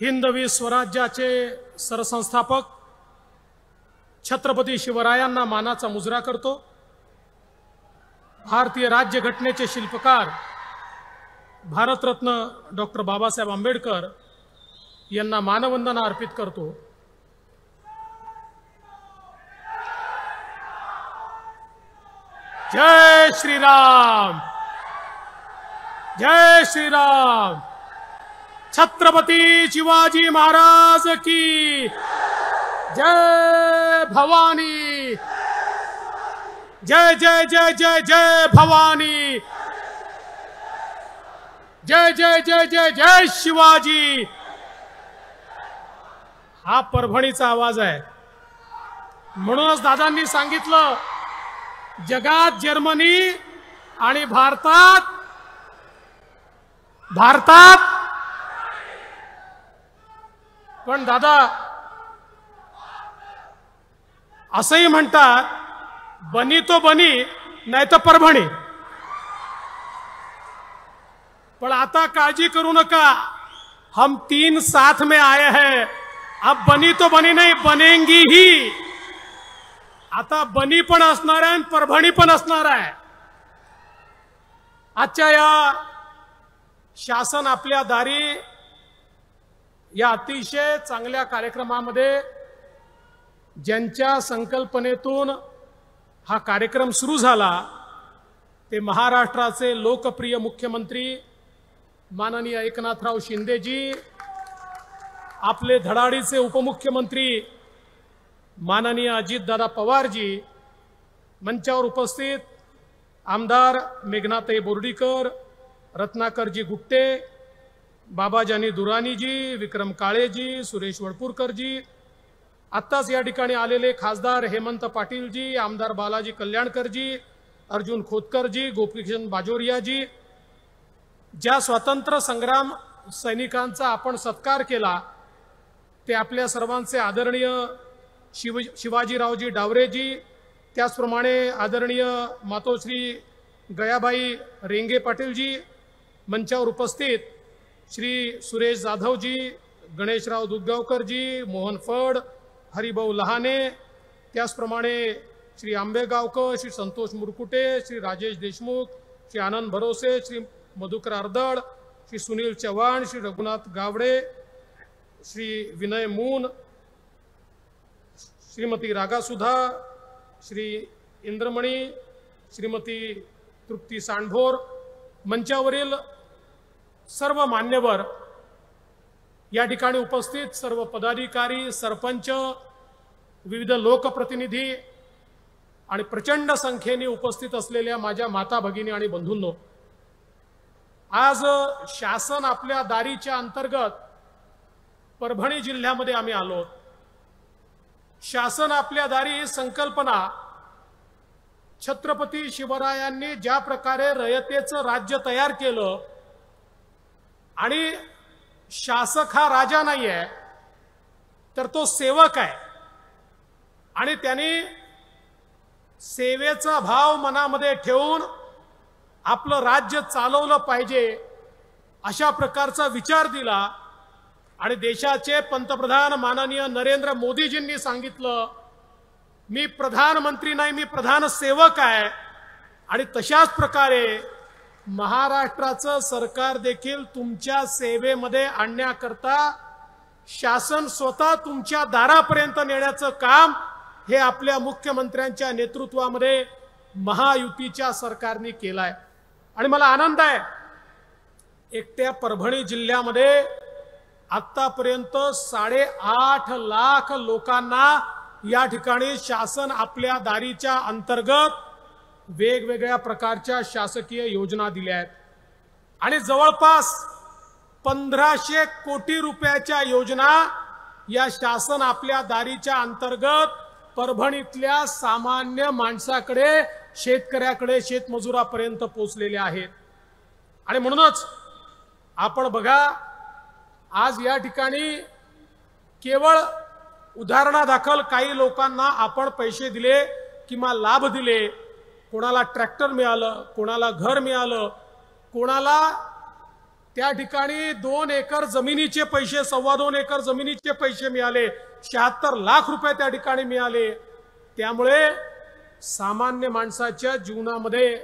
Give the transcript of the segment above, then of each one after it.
हिंदवी स्वराज्याचे सरसंस्थापक छत्रपती शिवरायांना मानाचा मुजरा करतो. भारतीय राज्यघटनेचे शिल्पकार भारतरत्न डॉक्टर बाबासाहेब आंबेडकर यांना मानवंदना अर्पित करतो. जय श्रीराम! जय श्रीराम! छत्रपती शिवाजी महाराज की। जय भवानी। जय जय जय जय जय भवानी। जय जय जय जय जय शिवाजी। हा परभणीचा आवाज़ आहे. म्हणूनच दादांनी सांगितलं, जगात जर्मनी आणि भारतात भारतात पण दादा असंही म्हणतात बनी तो बनी नाही तर परभणी. पण आता काळजी करू नका. हम तीन साथ में आए हैं. अब बनी तो बनी नाही बनेंगी ही. आता बनी पण असणार आहे आणि परभणी पण असणार आहे. आजच्या या शासन आपल्या दारी या अतिशय चांगल्या कार्यक्रमामध्ये ज्यांच्या संकल्पनेतून हा कार्यक्रम सुरू झाला ते महाराष्ट्राचे लोकप्रिय मुख्यमंत्री माननीय एकनाथराव शिंदेजी आपले धडाडीचे उपमुख्यमंत्री माननीय अजितदादा पवारजी मंचावर उपस्थित आमदार मेघनाताई बोर्डीकर रत्नाकरजी गुट्टे बाबाजानी दुरानीजी विक्रम काळेजी सुरेश वडपूरकरजी आत्ताच या ठिकाणी आलेले खासदार हेमंत पाटीलजी आमदार बालाजी कल्याणकरजी अर्जुन खोतकरजी गोपीकिशन बाजोरियाजी ज्या स्वातंत्र्य संग्राम सैनिकांचा आपण सत्कार केला ते आपल्या सर्वांचे आदरणीय शिव शिवाजीरावजी डावरेजी त्याचप्रमाणे आदरणीय मातोश्री गयाबाई रेंगे पाटीलजी मंचावर उपस्थित श्री सुरेश जाधवजी गणेशराव दुधगावकरजी मोहन फड हरिभाऊ लहाने त्याचप्रमाणे श्री आंबेगावकर श्री संतोष मुरकुटे श्री राजेश देशमुख श्री आनंद भरोसे श्री मधुकर अर्दळ श्री सुनील चव्हाण श्री रघुनाथ गावडे श्री विनय मून श्रीमती रागासुधा श्री इंद्रमणी श्रीमती तृप्ती सांडभोर मंचावरील सर्व मान्यवर या ठिकाणी उपस्थित सर्व पदाधिकारी सरपंच विविध लोकप्रतिनिधी आणि प्रचंड संख्येने उपस्थित असलेल्या माझ्या माता भगिनी आणि बंधूंनो आज शासन आपल्या दारीच्या अंतर्गत परभणी जिल्ह्यामध्ये आम्ही आलो. शासन आपल्या दारी ही संकल्पना छत्रपती शिवरायांनी ज्या प्रकारे रयतेचं राज्य तयार केलं आणि शासक हा राजा नाही आहे तर तो सेवक आहे. आणि त्यांनी सेवेचा भाव मनामध्ये ठेवून आपलं राज्य चालवलं पाहिजे अशा प्रकारचा विचार दिला. आणि देशाचे पंतप्रधान माननीय नरेंद्र मोदीजींनी सांगितलं मी प्रधानमंत्री नाही मी प्रधान सेवक आहे. आणि तशाच प्रकारे महाराष्ट्राचं सरकार देखील तुमच्या सेवेमध्ये आणण्याकरता शासन स्वतः तुमच्या दारापर्यंत नेण्याचं काम हे आपल्या मुख्यमंत्र्यांच्या नेतृत्वामध्ये महायुतीच्या सरकारने केलं आहे आणि मला आनंद आहे एकट्या परभणी जिल्ह्यामध्ये आतापर्यंत साडेआठ लाख लोकांना या ठिकाणी शासन आपल्या दारीच्या अंतर्गत वेगवेगळ्या प्रकारच्या शासकीय योजना दिल्या आहेत. आणि जवळपास पंधराशे कोटी रुपयाच्या योजना या शासन आपल्या दारीच्या अंतर्गत परभणीतल्या सामान्य माणसाकडे शेतकऱ्याकडे शेतमजुरापर्यंत पोचलेले आहेत. आणि म्हणूनच आपण बघा आज या ठिकाणी केवळ उदाहरणादाखल काही लोकांना आपण पैसे दिले किंवा लाभ दिले कोणाला ट्रॅक्टर मिळालं कोणाला घर मिळालं कोणाला त्या ठिकाणी दोन एकर जमिनीचे पैसे सव्वा दोन एकर जमिनीचे पैसे मिळाले शहात्तर लाख रुपये त्या ठिकाणी मिळाले. त्यामुळे सामान्य माणसाच्या जीवनामध्ये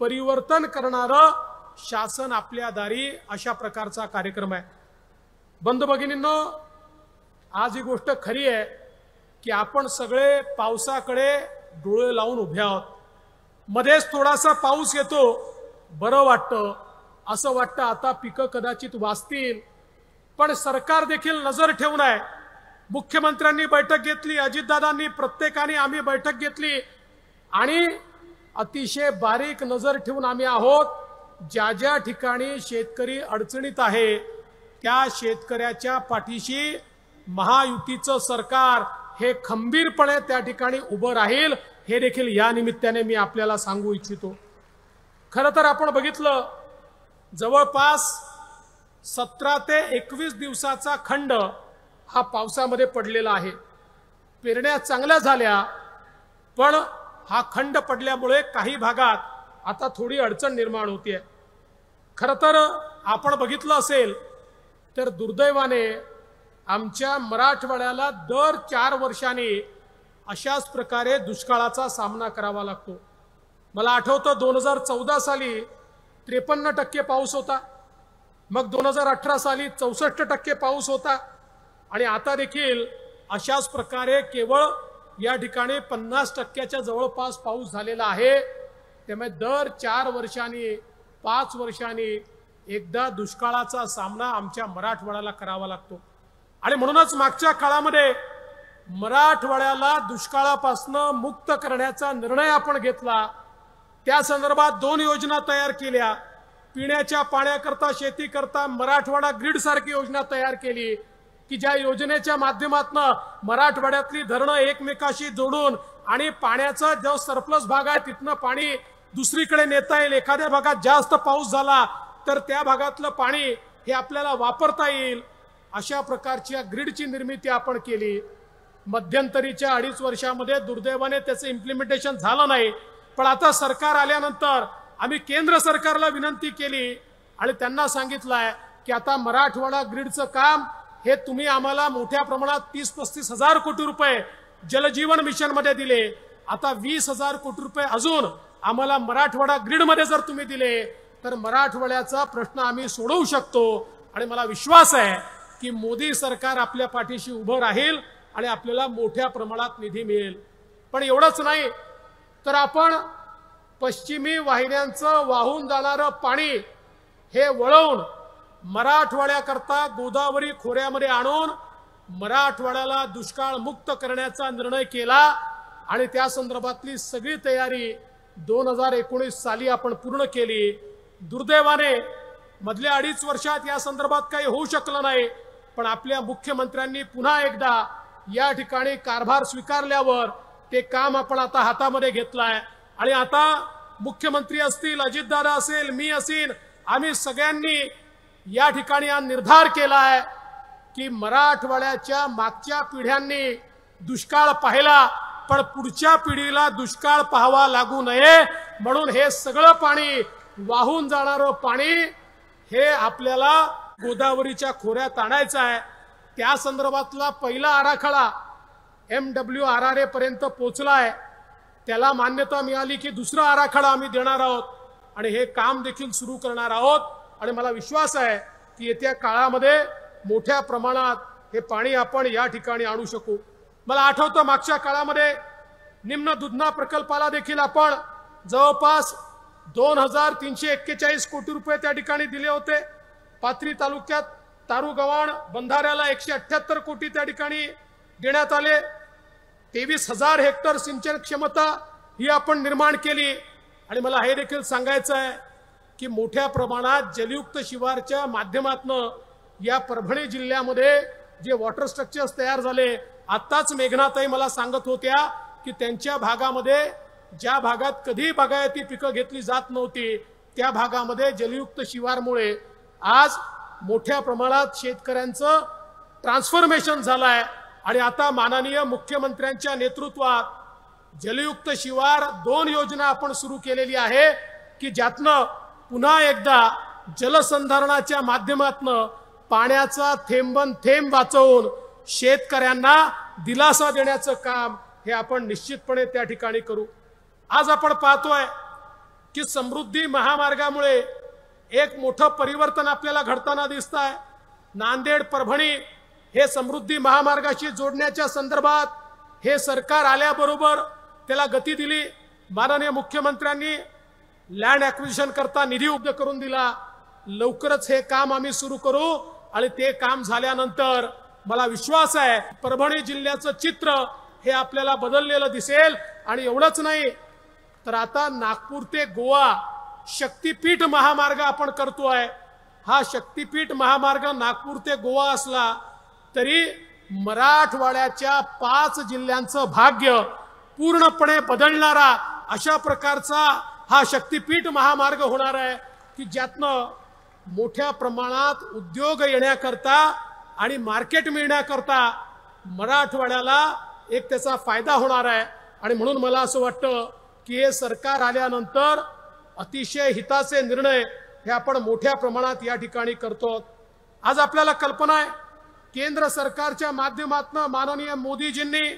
परिवर्तन करणारं शासन आपल्या दारी अशा प्रकारचा कार्यक्रम आहे. बंद भगिनींनो आज ही गोष्ट खरी आहे की आपण सगळे पावसाकडे डोळे लावून उभे आहोत. मध्येच थोडासा पाऊस येतो. बरं वाटतं. असं वाटतं आता पिकं कदाचित वाचतील. पण सरकार देखील नजर ठेवून आहे. मुख्यमंत्र्यांनी बैठक घेतली अजितदादांनी प्रत्येकाने आम्ही बैठक घेतली. आणि अतिशय बारीक नजर ठेवून आम्ही आहोत ज्या ज्या ठिकाणी शेतकरी अडचणीत आहे त्या शेतकऱ्याच्या पाठीशी महायुतीचं सरकार हे खंबीरपणे त्या ठिकाणी उभं राहील. हे देखील या निमित्ताने मी आपल्याला सांगू इच्छितो. खरं तर आपण बघितलं जवळपास सतरा ते एकवीस दिवसाचा खंड हा पावसामध्ये पडलेला आहे. पेरण्या चांगल्या झाल्या पण हा खंड पडल्यामुळे काही भागात आता थोडी अडचण निर्माण होतीये. खरं तर आपण बघितलं असेल तर दुर्दैवाने आमच्या मराठवाड्याला दर चार वर्षांनी अशाच प्रकारे दुष्काळाचा सामना करावा लागतो. मला आठवतं दोन हजार चौदा साली त्रेपन्न टक्के पाऊस होता. मग दोन हजार अठरा साली चौसष्ट टक्के पाऊस होता. आणि आता देखील अशाच प्रकारे केवळ या ठिकाणी पन्नास टक्क्याच्या जवळपास पाऊस झालेला आहे. त्यामुळे दर चार वर्षांनी पाच वर्षांनी एकदा दुष्काळाचा सामना आमच्या मराठवाड्याला करावा लागतो. आणि म्हणूनच मागच्या काळामध्ये मराठवाड्याला दुष्काळापासनं मुक्त करण्याचा निर्णय आपण घेतला. त्या संदर्भात दोन योजना तयार केल्या. पिण्याच्या पाण्याकरता शेती करता मराठवाडा ग्रीड सारखी योजना तयार केली. की ज्या योजनेच्या माध्यमातून मराठवाड्यातली धरणं एकमेकाशी जोडून आणि पाण्याचा जो सरप्लस भाग आहे तिथनं पाणी दुसरीकडे नेता येईल. एखाद्या भागात जास्त पाऊस झाला तर त्या भागातलं पाणी हे आपल्याला वापरता येईल. अशा प्रकारच्या ग्रीडची निर्मिती आपण केली. मध्यंतरीच्या अडीच वर्षामध्ये दुर्दैवाने त्याचं इम्प्लिमेंटेशन झालं नाही. पण आता सरकार आल्यानंतर आम्ही केंद्र सरकारला विनंती केली आणि त्यांना सांगितलंय की आता मराठवाडा ग्रीडचं काम हे तुम्ही आम्हाला मोठ्या प्रमाणात तीस पस्तीस हजार कोटी रुपये जलजीवन मिशनमध्ये दिले. आता वीस हजार कोटी रुपये अजून आम्हाला मराठवाडा ग्रीडमध्ये जर तुम्ही दिले तर मराठवाड्याचा प्रश्न आम्ही सोडवू शकतो. आणि मला विश्वास आहे की मोदी सरकार आपल्या पाठीशी उभं राहील. आणि आपल्याला मोठ्या प्रमाणात निधी मिळेल. पण एवढंच नाही तर आपण पश्चिमी वाहिन्यांचं वाहून जाणारं पाणी हे वळवून मराठवाड्याकरता गोदावरी खोऱ्यामध्ये आणून मराठवाड्याला दुष्काळ मुक्त करण्याचा निर्णय केला आणि त्या संदर्भातली सगळी तयारी दोन हजार एकोणीस साली आपण पूर्ण केली. दुर्दैवाने मधल्या अडीच वर्षात या संदर्भात काही होऊ शकलं नाही पण आपल्या मुख्यमंत्र्यांनी पुन्हा एकदा या ठिकाणी कारभार स्वीकारल्यावर ते काम आपण आता हातामध्ये घेतलंय. आणि आता मुख्यमंत्री असतील अजितदादा असेल मी असेल आम्ही सगळ्यांनी या ठिकाणी हा निर्धार केला आहे की मराठवाड्याच्या मागच्या पिढ्यांनी दुष्काळ पाहिला पण पुढच्या पिढीला दुष्काळ पाहावा लागू नये. म्हणून हे सगळं पाणी वाहून जाणारं पाणी हे आपल्याला गोदावरीच्या खोऱ्यात आणायचं आहे. त्या संदर्भातला पहिला आराखडा एम डब्ल्यू आर आर एपर्यंत पोचला आहे त्याला मान्यता मिळाली की दुसरा आराखडा आम्ही देणार आहोत आणि हे काम देखील सुरू करणार आहोत. आणि मला विश्वास आहे की येत्या काळामध्ये मोठ्या प्रमाणात हे पाणी आपण या ठिकाणी आणू शकू. मला आठवतं मागच्या काळामध्ये निम्न दुधना प्रकल्पाला देखील आपण जवळपास दोन हजार तीनशे एक्केचाळीस कोटी रुपये त्या ठिकाणी दिले होते. पाथरी तालुक्यात तारुगव्हाण बंधाऱ्याला एकशे अठ्ठ्याहत्तर कोटी त्या ठिकाणी देण्यात आले. तेवीस हजार हेक्टर सिंचन क्षमता ही आपण निर्माण केली. आणि मला हे देखील सांगायचं आहे की मोठ्या प्रमाणात जलयुक्त शिवारच्या माध्यमातनं या परभणी जिल्ह्यामध्ये जे वॉटर स्ट्रक्चर्स तयार झाले आत्ताच मेघनाताई मला सांगत होत्या की त्यांच्या भागामध्ये ज्या भागात कधी बागायती पिकं घेतली जात नव्हती त्या भागामध्ये जलयुक्त शिवारमुळे आज मोठ्या प्रमाणात शेतकऱ्यांचं ट्रान्सफॉर्मेशन झालं आहे आणि आता माननीय मुख्यमंत्र्यांच्या नेतृत्वात जलयुक्त शिवार दोन योजना आपण सुरू केलेली आहे की ज्यातनं पुन्हा एकदा जलसंधारणाच्या माध्यमातनं पाण्याचा थेंबन थेंब वाचवून शेतकऱ्यांना दिलासा देण्याचं काम हे आपण निश्चितपणे त्या ठिकाणी करू. आज आपण पाहतोय की समृद्धी महामार्गामुळे एक मोठं परिवर्तन आपल्याला घडताना दिसत आहे नांदेड परभणी हे समृद्धी महामार्गाशी जोडण्याच्या संदर्भात हे सरकार आल्याबरोबर त्याला गती दिली. माननीय मुख्यमंत्र्यांनी लँड ॲक्विजिशन करता निधी उपलब्ध करून दिला. लवकरच हे काम आम्ही सुरू करू आणि ते काम झाल्यानंतर मला विश्वास आहे परभणी जिल्ह्याचं चित्र हे आपल्याला बदललेलं दिसेल. आणि एवढंच नाही तर आता नागपूर ते गोवा शक्तीपीठ महामार्ग आपण करतो आहे हा शक्तीपीठ महामार्ग नागपूर ते गोवा असला तरी मराठवाड्याच्या पाच जिल्ह्यांचं भाग्य पूर्णपणे बदलणारा अशा प्रकारचा हा शक्तीपीठ महामार्ग होणार आहे की ज्यातनं मोठ्या प्रमाणात उद्योग येण्याकरता आणि मार्केट मिळण्याकरता मराठवाड्याला एक त्याचा फायदा होणार आहे. आणि म्हणून मला असं वाटतं की हे सरकार आल्यानंतर अतिशय हिताचे निर्णय हे आपण मोठ्या प्रमाणात या ठिकाणी करतो. आज आपल्याला कल्पना आहे केंद्र सरकारच्या माध्यमातून माननीय मोदीजींनी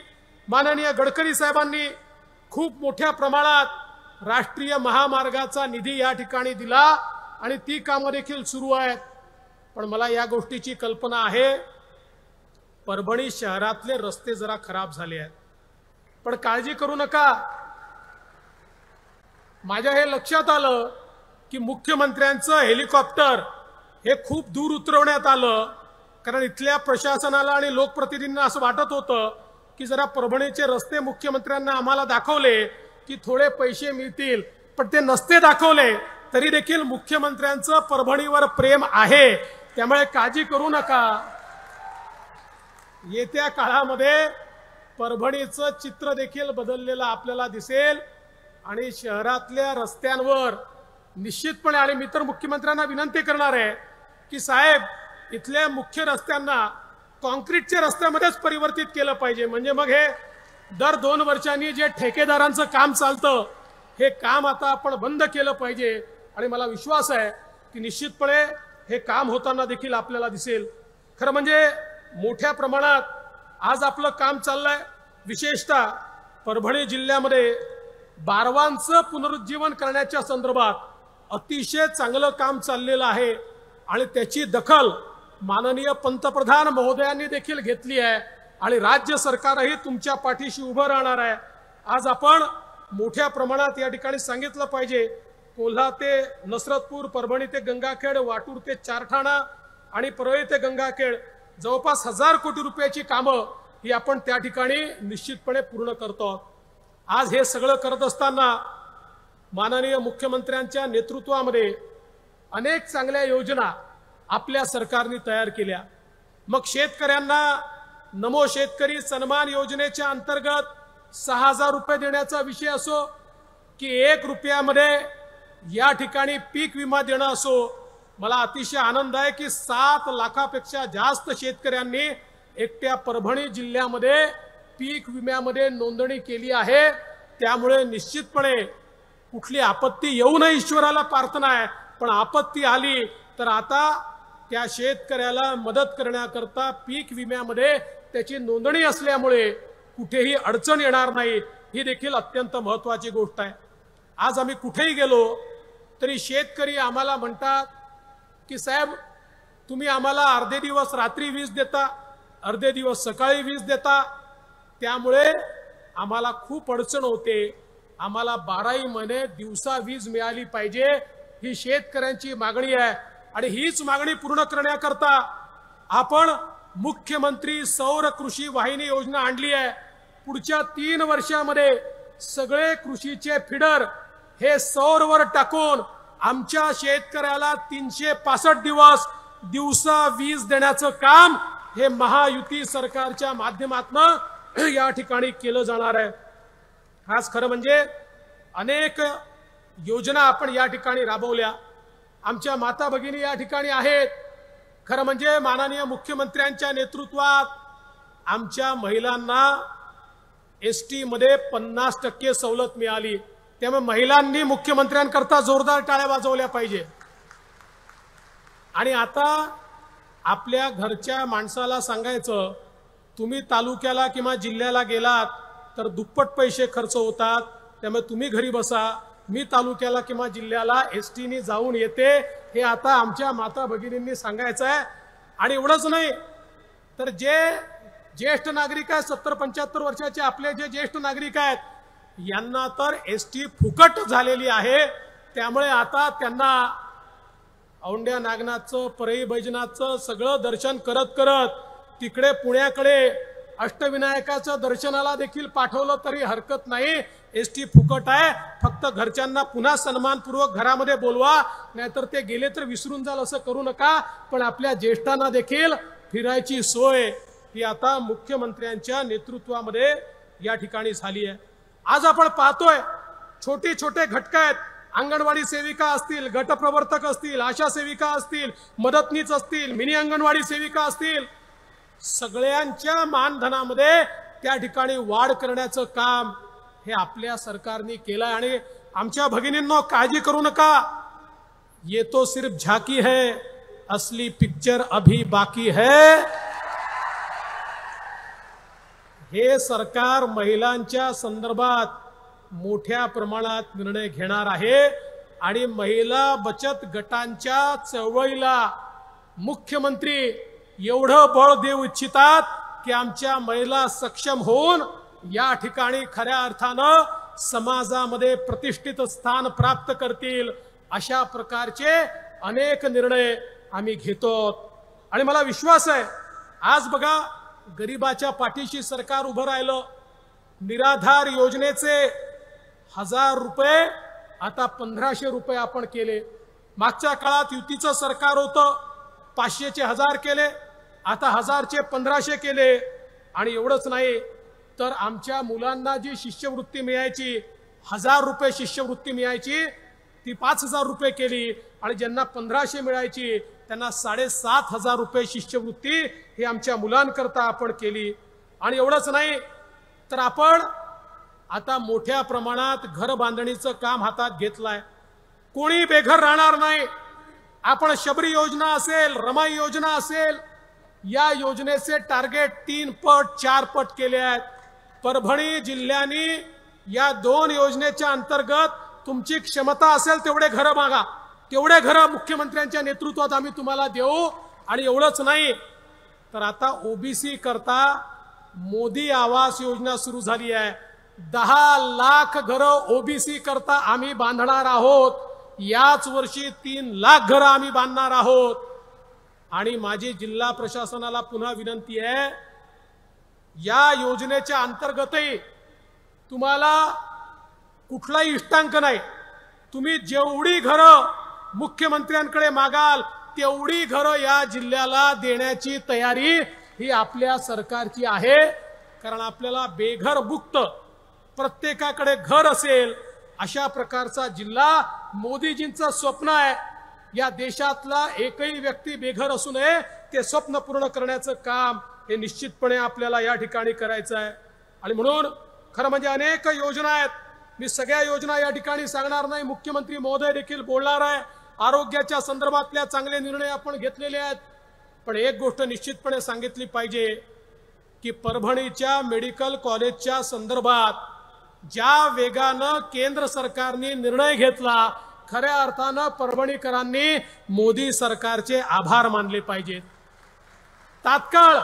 माननीय गडकरी साहेबांनी खूप मोठ्या प्रमाणात राष्ट्रीय महामार्गाचा निधी या ठिकाणी दिला आणि ती कामं देखील सुरू आहेत. पण मला या गोष्टीची कल्पना आहे परभणी शहरातले रस्ते जरा खराब झाले आहेत. पण काळजी करू नका माझ्या हे लक्षात आलं की मुख्यमंत्र्यांचं हेलिकॉप्टर हे खूप दूर उतरवण्यात आलं. कारण इथल्या प्रशासनाला आणि लोकप्रतिनिधींना असं वाटत होतं की जरा परभणीचे रस्ते मुख्यमंत्र्यांना आम्हाला दाखवले की थोडे पैसे मिळतील. पण ते नसते दाखवले. तरी देखील मुख्यमंत्र्यांचं परभणीवर प्रेम आहे. त्यामुळे काळजी करू नका. येत्या काळामध्ये परभणीचं चित्र देखील बदललेलं आपल्याला दिसेल. आणि शहरातल्या रस्त्यांवर निश्चितपणे आणि मी तर मुख्यमंत्र्यांना विनंती करणार आहे की साहेब इथल्या मुख्य रस्त्यांना कॉन्क्रीटच्या रस्त्यामध्येच परिवर्तित केलं पाहिजे. म्हणजे मग हे दर दोन वर्षांनी जे ठेकेदारांचं काम चालतं हे काम आता आपण बंद केलं पाहिजे. आणि मला विश्वास आहे की निश्चितपणे हे काम होताना देखील आपल्याला दिसेल. खरं म्हणजे मोठ्या प्रमाणात आज आपलं काम चाललंय विशेषतः परभणी जिल्ह्यामध्ये बारवांचं पुनरुज्जीवन करण्याच्या संदर्भात अतिशय चांगलं काम चाललेलं आहे आणि त्याची दखल माननीय पंतप्रधान महोदयांनी देखील घेतली आहे आणि राज्य सरकारही तुमच्या पाठीशी उभं राहणार आहे. आज आपण मोठ्या प्रमाणात या ठिकाणी सांगितलं पाहिजे कोल्हा ते नसरतपूर परभणी ते गंगाखेड वाटूर ते चारठाणा आणि परळी ते गंगाखेड जवळपास हजार कोटी रुपयाची कामं ही आपण त्या ठिकाणी निश्चितपणे पूर्ण करतो आज हे सगळं करत असताना माननीय मुख्यमंत्र्यांच्या नेतृत्वामध्ये अनेक चांगल्या योजना आपल्या सरकारने तयार केल्या. मग शेतकऱ्यांना नमो शेतकरी सन्मान योजनेच्या अंतर्गत सहा हजार रुपये देण्याचा विषय असो की एक रुपयामध्ये या ठिकाणी पीक विमा देणं असो मला अतिशय आनंद आहे की सात लाखापेक्षा जास्त शेतकऱ्यांनी एकट्या परभणी जिल्ह्यामध्ये पीक विम्यामध्ये नोंदणी केली आहे. त्यामुळे निश्चितपणे कुठली आपत्ती येऊ नये ईश्वराला प्रार्थना आहे. पण आपत्ती आली तर आता त्या शेतकऱ्याला मदत करण्याकरता पीक विम्यामध्ये त्याची नोंदणी असल्यामुळे कुठेही अडचण येणार नाही. ही देखील अत्यंत महत्वाची गोष्ट आहे. आज आम्ही कुठेही गेलो तरी शेतकरी आम्हाला म्हणतात की साहेब तुम्ही आम्हाला अर्धे दिवस रात्री वीज देता अर्धे दिवस सकाळी वीज देता त्यामुळे आम्हाला खूप अडचण होते. आम्हाला बाराही महिने दिवसा वीज मिळाली पाहिजे. ही शेतकऱ्यांची मागणी आहे आणि हीच मागणी पूर्ण करण्याकरता आपण मुख्यमंत्री सौर कृषी वाहिनी योजना आणली आहे. पुढच्या तीन वर्षामध्ये सगळे कृषीचे फिडर हे सौरवर टाकून आमच्या शेतकऱ्याला तीनशे पासष्ट दिवस दिवसा वीज देण्याचं काम हे महायुती सरकारच्या माध्यमातून या ठिकाणी केलं जाणार आहे. खास खरं म्हणजे अनेक योजना आपण या ठिकाणी राबवल्या. आमच्या माता भगिनी या ठिकाणी आहेत. खरं म्हणजे माननीय मुख्यमंत्र्यांच्या नेतृत्वात आमच्या महिलांना एस टी मध्ये पन्नास टक्के सवलत मिळाली. त्यामुळे महिलांनी मुख्यमंत्र्यांकरता जोरदार टाळ्या वाजवल्या पाहिजे. आणि आता आपल्या घरच्या माणसाला सांगायचं तुम्ही तालुक्याला किंवा जिल्ह्याला गेलात तर दुप्पट पैसे खर्च होतात. त्यामुळे तुम्ही घरी बसा. मी तालुक्याला किंवा जिल्ह्याला एस टीने जाऊन येते. हे आता आमच्या माता भगिनींनी सांगायचं आहे आणि एवढंच नाही तर जे ज्येष्ठ नागरिक आहेत सत्तर पंच्याहत्तर वर्षाचे आपले जे ज्येष्ठ नागरिक आहेत यांना तर एस टी फुकट झालेली आहे. त्यामुळे आता त्यांना औंड्या नागनाथचं परई बैजनाथचं सगळं दर्शन करत करत तिकडे पुण्याकडे अष्टविनायकाचं दर्शनाला देखील पाठवलं तरी हरकत नाही. एस टी फुकट आहे. फक्त घरच्यांना पुन्हा सन्मानपूर्वक घरामध्ये बोलवा. नाहीतर ते गेले तर विसरून जाल असं करू नका. पण आपल्या ज्येष्ठांना देखील फिरायची सोय ही आता मुख्यमंत्र्यांच्या नेतृत्वामध्ये या ठिकाणी झाली आहे. आज आपण पाहतोय छोटे छोटे घटक आहेत. अंगणवाडी सेविका असतील गटप्रवर्तक असतील आशा सेविका असतील मदतनीच असतील मिनी अंगणवाडी सेविका असतील सगळ्यांच्या मानधनामध्ये त्या ठिकाणी वाढ करण्याचं काम हे आपल्या सरकारने केलंय. आणि आमच्या भगिनींनो काळजी करू नका. ये तो सिर्फ झाकी है असली पिक्चर अभी बाकी है. हे सरकार महिलांच्या संदर्भात मोठ्या प्रमाणात निर्णय घेणार आहे आणि महिला बचत गटांच्या चळवळीला मुख्यमंत्री एवढं बळ देऊ इच्छितात की आमच्या महिला सक्षम होऊन या ठिकाणी खऱ्या अर्थानं समाजामध्ये प्रतिष्ठित स्थान प्राप्त करतील अशा प्रकारचे अनेक निर्णय आम्ही घेतो. आणि मला विश्वास आहे आज बघा गरिबाच्या पाठीशी सरकार उभं राहिलं. निराधार योजनेचे हजार रुपये आता पंधराशे रुपये आपण केले. मागच्या काळात युतीचं सरकार होतं पाचशेचे हजार केले. आता हजारचे पंधराशे केले आणि एवढंच नाही तर आमच्या मुलांना जी शिष्यवृत्ती मिळायची हजार रुपये शिष्यवृत्ती मिळायची ती पाच हजार रुपये केली आणि ज्यांना पंधराशे मिळायची त्यांना साडेसात हजार रुपये शिष्यवृत्ती ही आमच्या मुलांकरता आपण केली. आणि एवढंच नाही तर आपण आता मोठ्या प्रमाणात घर बांधणीचं काम हातात घेतलंय. कोणी बेघर राहणार नाही. आपण शबरी योजना असेल रमाई योजना असेल या योजनेचे टार्गेट तीन पट चार पट केले आहेत. परभणी जिल्ह्याने या दोन योजनेच्या अंतर्गत तुमची क्षमता असेल तेवढे घरं मागा. तेवढे घरं मुख्यमंत्र्यांच्या नेतृत्वात आम्ही तुम्हाला देऊ. आणि एवढंच नाही तर आता ओबीसी करता मोदी आवास योजना सुरू झाली आहे. दहा लाख घरं ओबीसी करता आम्ही बांधणार आहोत. याच वर्षी तीन लाख घरं आम्ही बांधणार आहोत. आणि माझी जिल्हा प्रशासनाला पुन्हा विनंती आहे या योजनेच्या अंतर्गतही तुम्हाला कुठलाही इष्टांक नाही. तुम्ही जेवढी घरं मुख्यमंत्र्यांकडे मागाल तेवढी घरं या जिल्ह्याला देण्याची तयारी ही आपल्या सरकारची आहे. कारण आपल्याला बेघर मुक्त प्रत्येकाकडे घर असेल अशा प्रकारचा जिल्हा मोदीजींचं स्वप्न आहे. या देशातला एकही व्यक्ती बेघर असू नये ते स्वप्न पूर्ण करण्याचं काम हे निश्चितपणे आपल्याला या ठिकाणी करायचं आहे. आणि म्हणून खरं म्हणजे अनेक योजना आहेत. मी सगळ्या योजना या ठिकाणी सांगणार नाही. मुख्यमंत्री महोदय देखील बोलणार आहे. आरोग्याच्या संदर्भातल्या चांगले निर्णय आपण घेतलेले आहेत. पण एक गोष्ट निश्चितपणे सांगितली पाहिजे की परभणीच्या मेडिकल कॉलेजच्या संदर्भात ज्या वेगानं केंद्र सरकारने निर्णय घेतला खऱ्या अर्थानं परभणीकरांनी मोदी सरकारचे आभार मानले पाहिजेत. तात्काळ!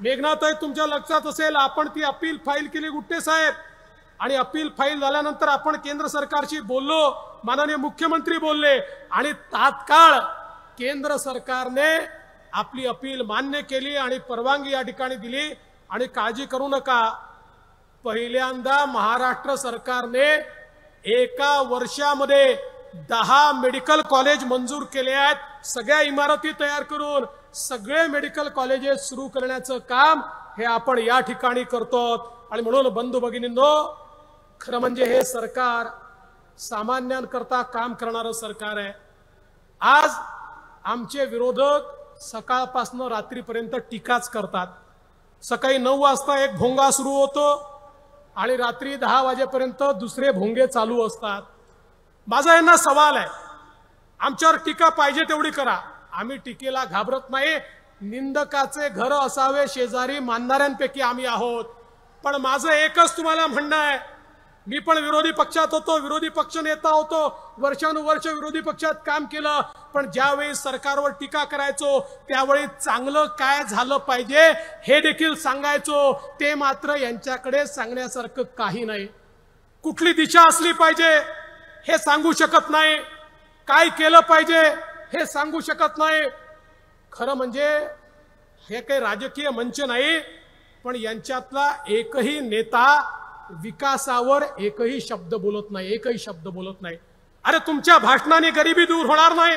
मेघनाथय तुमच्या लक्षात असेल आपण ती अपील फाईल केली गुट्टे साहेब. आणि अपील फाईल झाल्यानंतर आपण केंद्र सरकारशी बोललो माननीय मुख्यमंत्री बोलले. आणि तात्काळ केंद्र सरकारने आपली अपील मान्य केली आणि परवानगी या ठिकाणी दिली. आणि काळजी करू नका. पहिल्यांदा महाराष्ट्र सरकारने एका वर्षामध्ये दहा मेडिकल कॉलेज मंजूर केले आहेत. सगळ्या इमारती तयार करून सगळे मेडिकल कॉलेजेस सुरू करण्याचं काम हे आपण या ठिकाणी करतो. आणि म्हणून बंधू भगिनींनो खरं म्हणजे हे सरकार सामान्यांकरता काम करणारं सरकार आहे. आज आमचे विरोधक सकाळपासनं रात्रीपर्यंत टीकाच करतात. सकाळी नऊ वाजता एक भोंगा सुरू होतो. आणि रात्री दहा वाजेपर्यंत दुसरे भोंगे चालू असतात. माझा यांना सवाल आहे आमच्यावर टीका पाहिजे तेवढी करा. आम्ही टीकेला घाबरत नाही निंदकाचे घर असावे शेजारी मानणाऱ्यांपैकी आम्ही आहोत. पण माझं एकच तुम्हाला म्हणणं आहे मी पण विरोधी पक्षात होतो विरोधी पक्ष नेता होतो. वर्षानुवर्ष विरोधी पक्षात काम केलं. पण ज्यावेळी सरकारवर टीका करायचो त्यावेळी चांगलं काय झालं पाहिजे हे देखील सांगायचो. ते मात्र यांच्याकडे सांगण्यासारखं काही नाही. कुठली दिशा असली पाहिजे हे सांगू शकत नाही. काय केलं पाहिजे हे सांगू शकत नाही. खरं म्हणजे हे काही राजकीय मंच नाही पण यांच्यातला एकही नेता विकासावर एकही शब्द बोलत नाही एकही शब्द बोलत नाही. अरे तुमच्या भाषणाने गरिबी दूर होणार नाही.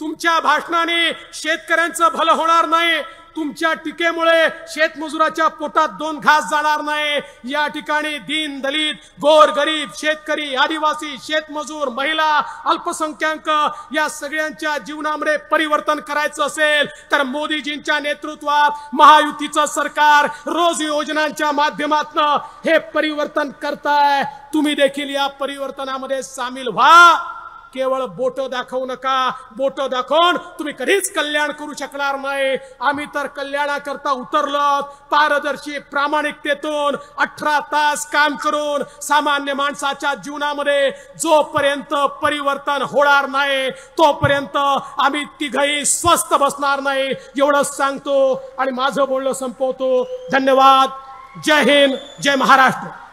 तुमच्या भाषणाने शेतकऱ्यांचं भलं होणार नाही. तुमच्या टीकेमुळे शेतमजुराच्या पोटात दोन घास जाणार नाही. या ठिकाणी दीन दलित गोर गरीब शेतकरी आदिवासी शेतमजूर महिला अल्पसंख्याक या सगळ्यांच्या जीवनामध्ये परिवर्तन करायचं असेल तर मोदीजींच्या नेतृत्वात महायुतीचं सरकार रोज योजनांच्या माध्यमातून हे परिवर्तन करताय. तुम्ही देखील या परिवर्तनामध्ये सामील व्हा. केवळ बोट दाखवू नका. बोट दाखवून तुम्ही कधीच कल्याण करू शकणार नाही. आम्ही तर कल्याणाकरता उतरलो पारदर्शी प्रामाणिकतेतून अठरा तास काम करून सामान्य माणसाच्या जीवनामध्ये जोपर्यंत परिवर्तन होणार नाही तोपर्यंत आम्ही तिघही स्वस्थ बसणार नाही. एवढंच सांगतो आणि माझं बोलणं संपवतो. धन्यवाद. जय हिंद. जय महाराष्ट्र.